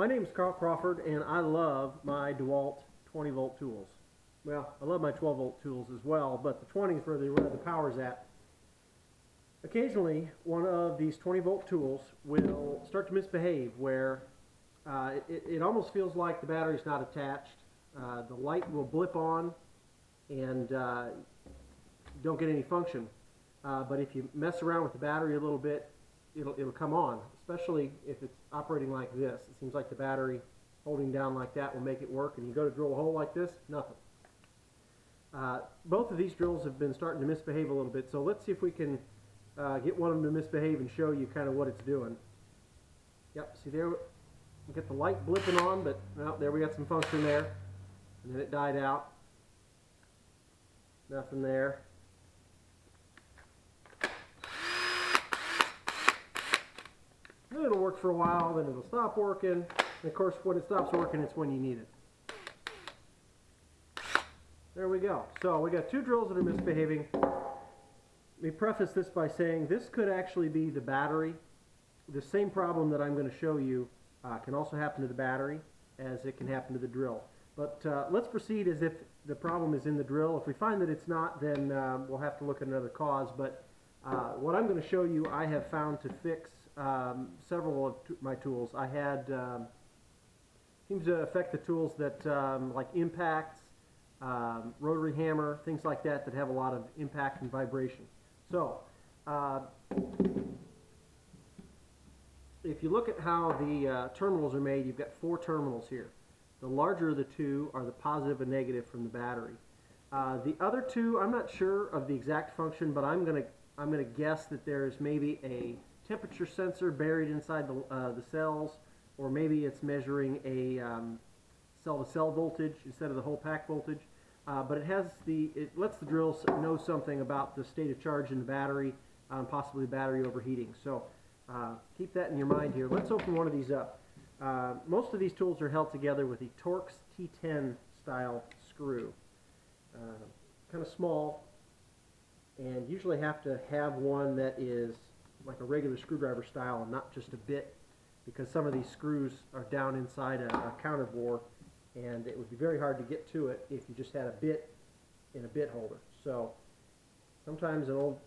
my name is Carl Crawford, and I love my DeWalt 20 volt tools. Well, I love my 12 volt tools as well, but the 20 is the, where the power's at. Occasionally, one of these 20 volt tools will start to misbehave where uh, it, it almost feels like the battery's not attached. Uh, the light will blip on and uh, don't get any function. Uh, but if you mess around with the battery a little bit, it'll, it'll come on, especially if it's operating like this. It seems like the battery holding down like that will make it work, and you go to drill a hole like this, nothing. Uh, both of these drills have been starting to misbehave a little bit, so let's see if we can uh, get one of them to misbehave and show you kind of what it's doing. Yep, see there, we get the light blipping on, but well, there we got some function there, and then it died out. Nothing there. Then it'll work for a while, then it'll stop working. And of course, when it stops working, it's when you need it. There we go. So we got two drills that are misbehaving. Let me preface this by saying this could actually be the battery. The same problem that I'm going to show you uh, can also happen to the battery as it can happen to the drill. But uh, let's proceed as if the problem is in the drill. If we find that it's not, then uh, we'll have to look at another cause. But uh, what I'm going to show you, I have found to fix um, several of my tools. I had um, seems to affect the tools that um, like impacts, um, rotary hammer, things like that that have a lot of impact and vibration. So, uh, if you look at how the uh, terminals are made, you've got four terminals here. The larger of the two are the positive and negative from the battery. Uh, the other two, I'm not sure of the exact function, but I'm gonna I'm gonna guess that there's maybe a temperature sensor buried inside the, uh, the cells, or maybe it's measuring a um, cell-to-cell voltage instead of the whole pack voltage. Uh, but it has the it lets the drill know something about the state of charge in the battery, um, possibly battery overheating. So uh, keep that in your mind here. Let's open one of these up. Uh, most of these tools are held together with the Torx T10 style screw. Uh, kind of small, and usually have to have one that is like a regular screwdriver style and not just a bit because some of these screws are down inside a, a counter bore and it would be very hard to get to it if you just had a bit in a bit holder. So sometimes an old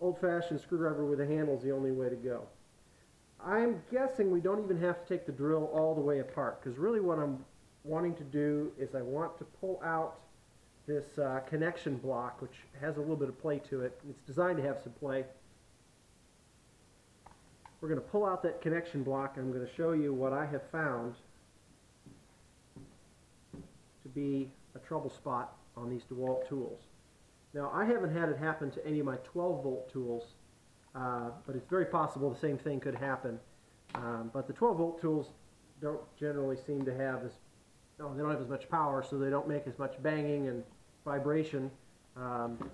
old-fashioned screwdriver with a handle is the only way to go. I'm guessing we don't even have to take the drill all the way apart because really what I'm wanting to do is I want to pull out this uh, connection block which has a little bit of play to it. It's designed to have some play. We're going to pull out that connection block and I'm going to show you what I have found to be a trouble spot on these DeWalt tools. Now I haven't had it happen to any of my 12 volt tools, uh, but it's very possible the same thing could happen. Um, but the 12 volt tools don't generally seem to have as, no, they don't have as much power, so they don't make as much banging and vibration. Um,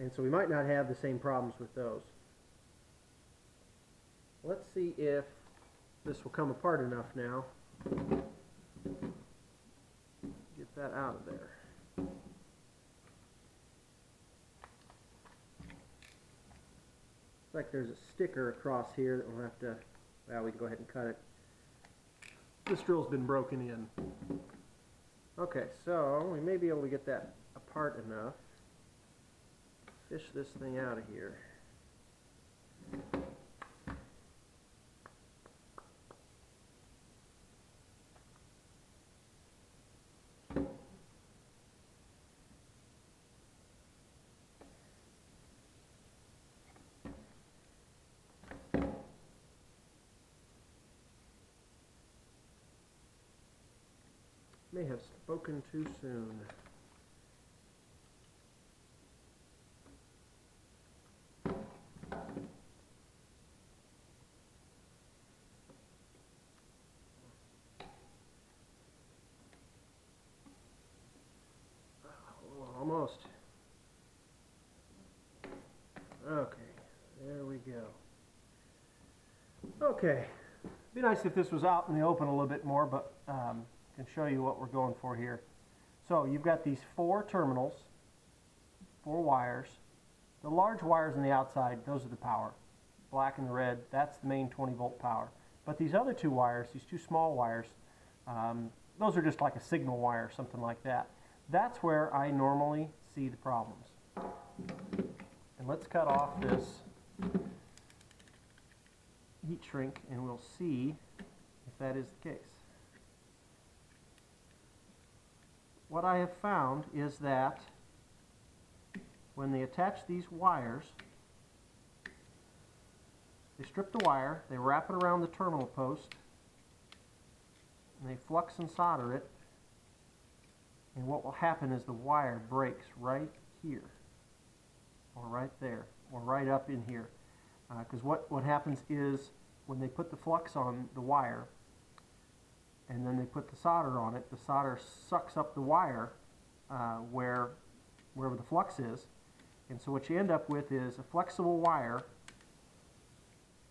and so we might not have the same problems with those. Let's see if this will come apart enough now. Get that out of there. Looks like there's a sticker across here that we'll have to, well, we can go ahead and cut it. This drill's been broken in. Okay, so we may be able to get that apart enough. Fish this thing out of here. Have spoken too soon. Oh, Almost. Okay, there we go. Okay, be nice if this was out in the open a little bit more, but um, can show you what we're going for here. So you've got these four terminals, four wires. The large wires on the outside, those are the power. Black and red, that's the main 20 volt power. But these other two wires, these two small wires, um, those are just like a signal wire something like that. That's where I normally see the problems. And let's cut off this heat shrink and we'll see if that is the case. What I have found is that when they attach these wires, they strip the wire, they wrap it around the terminal post, and they flux and solder it. And what will happen is the wire breaks right here, or right there, or right up in here. Uh, because what, what happens is when they put the flux on the wire, and then they put the solder on it, the solder sucks up the wire uh, where wherever the flux is. And so what you end up with is a flexible wire,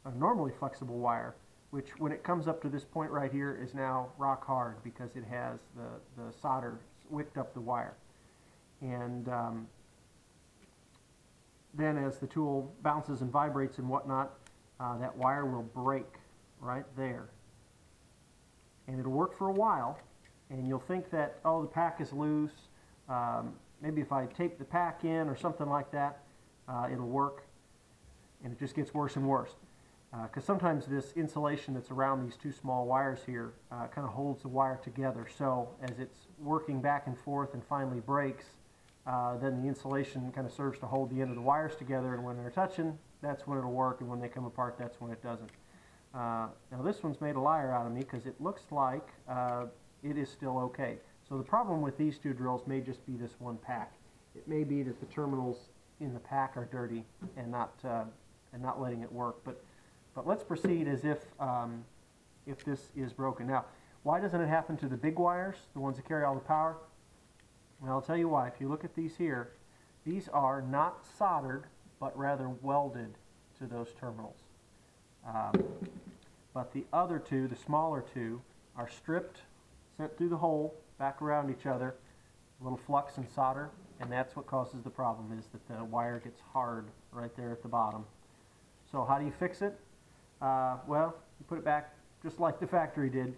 a normally flexible wire, which when it comes up to this point right here is now rock hard because it has the, the solder wicked up the wire. And um, then as the tool bounces and vibrates and whatnot, uh, that wire will break right there. And it'll work for a while, and you'll think that, oh, the pack is loose. Um, maybe if I tape the pack in or something like that, uh, it'll work. And it just gets worse and worse. Because uh, sometimes this insulation that's around these two small wires here uh, kind of holds the wire together. So as it's working back and forth and finally breaks, uh, then the insulation kind of serves to hold the end of the wires together. And when they're touching, that's when it'll work. And when they come apart, that's when it doesn't. Uh, now this one's made a liar out of me because it looks like uh, it is still okay. So the problem with these two drills may just be this one pack. It may be that the terminals in the pack are dirty and not uh, and not letting it work. But but let's proceed as if um, if this is broken. Now, why doesn't it happen to the big wires, the ones that carry all the power? Well, I'll tell you why. If you look at these here, these are not soldered, but rather welded to those terminals. Um, but the other two, the smaller two, are stripped, sent through the hole, back around each other, a little flux and solder, and that's what causes the problem, is that the wire gets hard right there at the bottom. So how do you fix it? Uh, well, you put it back just like the factory did.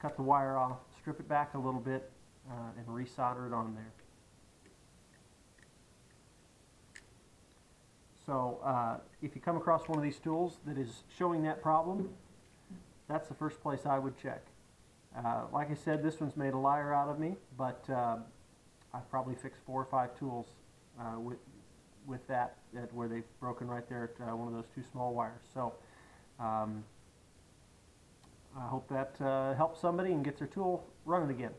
Cut the wire off, strip it back a little bit, uh, and resolder it on there. So uh, if you come across one of these tools that is showing that problem, that's the first place I would check. Uh, like I said, this one's made a liar out of me, but uh, I've probably fixed four or five tools uh, with, with that, at where they've broken right there at uh, one of those two small wires. So um, I hope that uh, helps somebody and gets their tool running again.